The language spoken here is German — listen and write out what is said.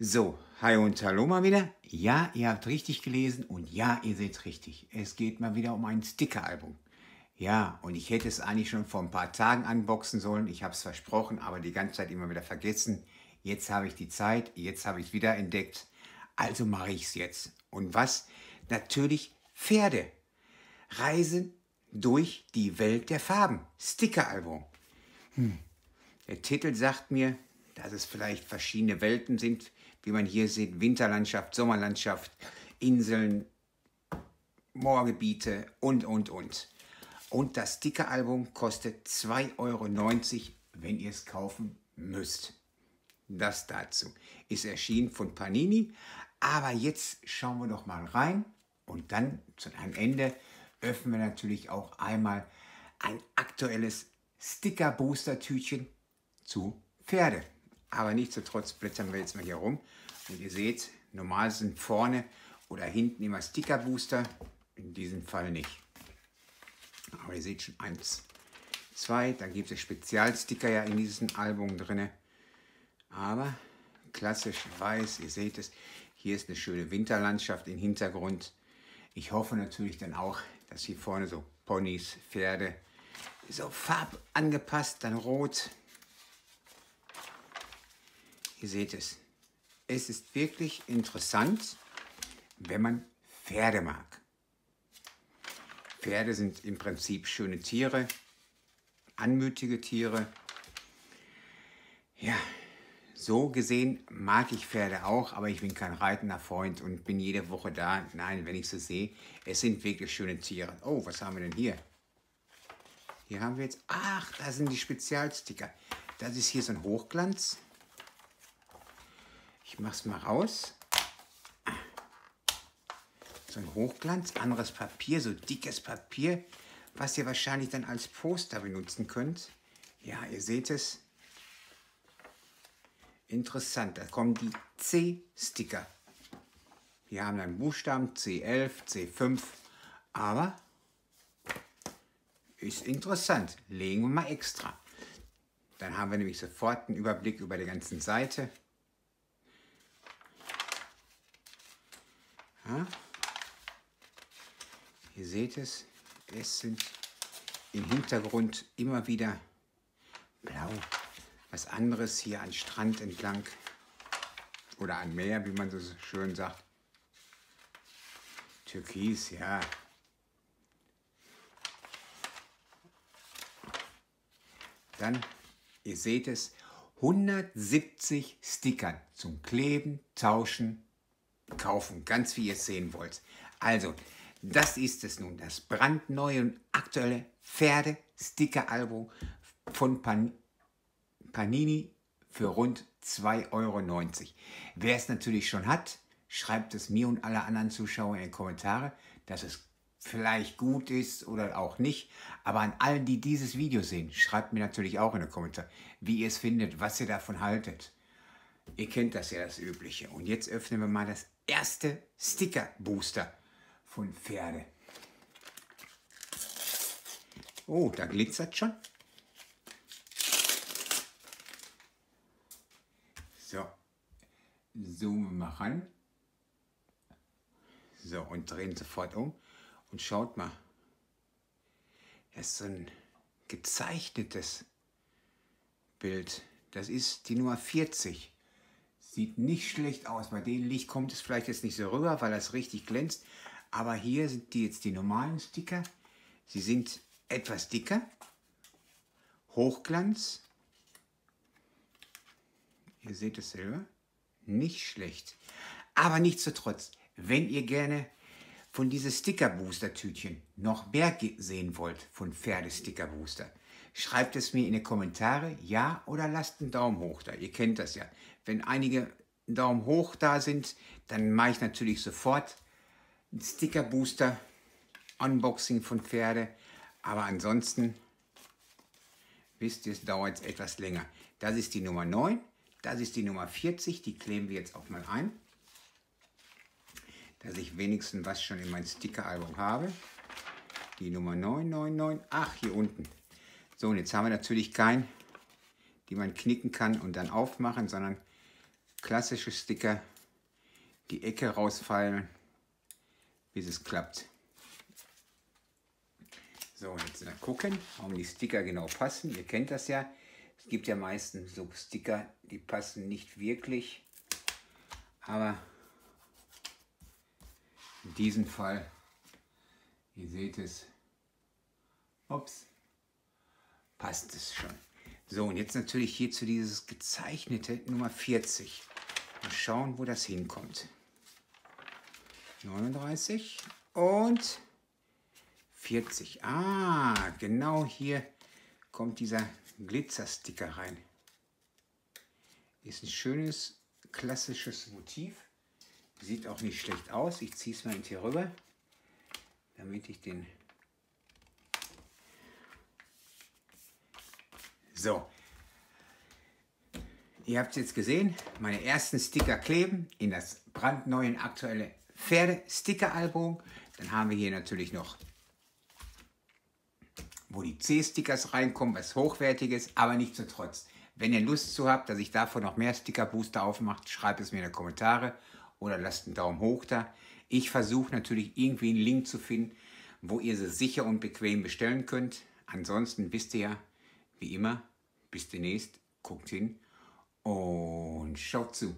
So, hi und hallo mal wieder. Ja, ihr habt richtig gelesen und ja, ihr seht richtig. Es geht mal wieder um ein Stickeralbum. Ja, und ich hätte es eigentlich schon vor ein paar Tagen unboxen sollen. Ich habe es versprochen, aber die ganze Zeit immer wieder vergessen. Jetzt habe ich die Zeit, jetzt habe ich es wieder entdeckt. Also mache ich es jetzt. Und was? Natürlich Pferde. Reisen durch die Welt der Farben. Stickeralbum. Hm. Der Titel sagt mir, dass es vielleicht verschiedene Welten sind, wie man hier sieht, Winterlandschaft, Sommerlandschaft, Inseln, Moorgebiete und, und, und. Und das Stickeralbum kostet 2,90 Euro, wenn ihr es kaufen müsst. Das dazu. Ist erschienen von Panini. Aber jetzt schauen wir doch mal rein. Und dann einem Ende öffnen wir natürlich auch einmal ein aktuelles Sticker-Booster-Tütchen zu Pferde. Aber nichtsdestotrotz blättern wir jetzt mal hier rum. Und ihr seht, normal sind vorne oder hinten immer Sticker-Booster. In diesem Fall nicht. Aber ihr seht schon eins, zwei. Dann gibt es Spezialsticker ja in diesem Album drin. Aber klassisch weiß, ihr seht es. Hier ist eine schöne Winterlandschaft im Hintergrund. Ich hoffe natürlich dann auch, dass hier vorne so Ponys, Pferde, so farbangepasst, dann rot, Ihr seht es. Es ist wirklich interessant, wenn man Pferde mag. Pferde sind im Prinzip schöne Tiere, anmutige Tiere. Ja, so gesehen mag ich Pferde auch, aber ich bin kein reitender Freund und bin jede Woche da. Nein, wenn ich sie sehe, es sind wirklich schöne Tiere. Oh, was haben wir denn hier? Hier haben wir jetzt, ach, da sind die Spezialsticker. Das ist hier so ein Hochglanz. Ich mache es mal raus. So ein Hochglanz, anderes Papier, so dickes Papier, was ihr wahrscheinlich dann als Poster benutzen könnt. Ja, ihr seht es. Interessant, da kommen die C-Sticker. Wir haben dann Buchstaben C11, C5, aber ist interessant. Legen wir mal extra. Dann haben wir nämlich sofort einen Überblick über die ganzen Seite. Ja? Ihr seht es, es sind im Hintergrund immer wieder blau. Was anderes hier an Strand entlang oder an Meer, wie man so schön sagt. Türkis, ja. Dann, ihr seht es, 170 Stickern zum Kleben, Tauschen, kaufen, ganz wie ihr es sehen wollt. Also, das ist es nun, das brandneue und aktuelle Pferde-Sticker-Album von Pan Panini für rund 2,90 Euro. Wer es natürlich schon hat, schreibt es mir und alle anderen Zuschauer in die Kommentare, dass es vielleicht gut ist oder auch nicht. Aber an allen, die dieses Video sehen, schreibt mir natürlich auch in die Kommentare, wie ihr es findet, was ihr davon haltet. Ihr kennt das ja, das Übliche. Und jetzt öffnen wir mal das erste Sticker-Booster von Pferde. Oh, da glitzert schon. So, zoomen wir mal ran. So, und drehen sofort um. Und schaut mal. Das ist so ein gezeichnetes Bild. Das ist die Nummer 40. Sieht nicht schlecht aus. Bei dem Licht kommt es vielleicht jetzt nicht so rüber, weil das richtig glänzt. Aber hier sind die jetzt die normalen Sticker. Sie sind etwas dicker. Hochglanz. Ihr seht es selber. Nicht schlecht. Aber nichtsdestotrotz, wenn ihr gerne von diese Sticker-Booster-Tütchen noch mehr sehen wollt, von Pferdesticker-Booster, schreibt es mir in die Kommentare, ja, oder lasst einen Daumen hoch da. Ihr kennt das ja. Wenn einige Daumen hoch da sind, dann mache ich natürlich sofort ein Sticker-Booster, Unboxing von Pferde. Aber ansonsten, wisst ihr, es dauert etwas länger. Das ist die Nummer 9, das ist die Nummer 40, die kleben wir jetzt auch mal ein. Dass ich wenigstens was schon in mein Sticker-Album habe. Die Nummer 999, ach, hier unten. So, und jetzt haben wir natürlich keinen, die man knicken kann und dann aufmachen, sondern klassische Sticker die Ecke rausfallen, bis es klappt. So, jetzt mal gucken, warum die Sticker genau passen. Ihr kennt das ja. Es gibt ja meistens so Sticker, die passen nicht wirklich. Aber in diesem Fall, ihr seht es, ups, passt es schon. So, und jetzt natürlich hier zu dieses gezeichnete Nummer 40. Mal schauen, wo das hinkommt. 39 und 40. Ah, genau hier kommt dieser Glitzersticker rein. Ist ein schönes, klassisches Motiv. Sieht auch nicht schlecht aus. Ich ziehe es mal hier rüber, damit ich den So. Ihr habt es jetzt gesehen, meine ersten Sticker kleben in das brandneue aktuelle Pferde-Sticker-Album. Dann haben wir hier natürlich noch, wo die C-Stickers reinkommen, was hochwertiges, aber nicht so trotz. Wenn ihr Lust zu habt, dass ich davon noch mehr Sticker-Booster aufmache, schreibt es mir in die Kommentare oder lasst einen Daumen hoch da. Ich versuche natürlich irgendwie einen Link zu finden, wo ihr sie sicher und bequem bestellen könnt. Ansonsten wisst ihr ja, wie immer, bis demnächst, guckt hin und schaut zu.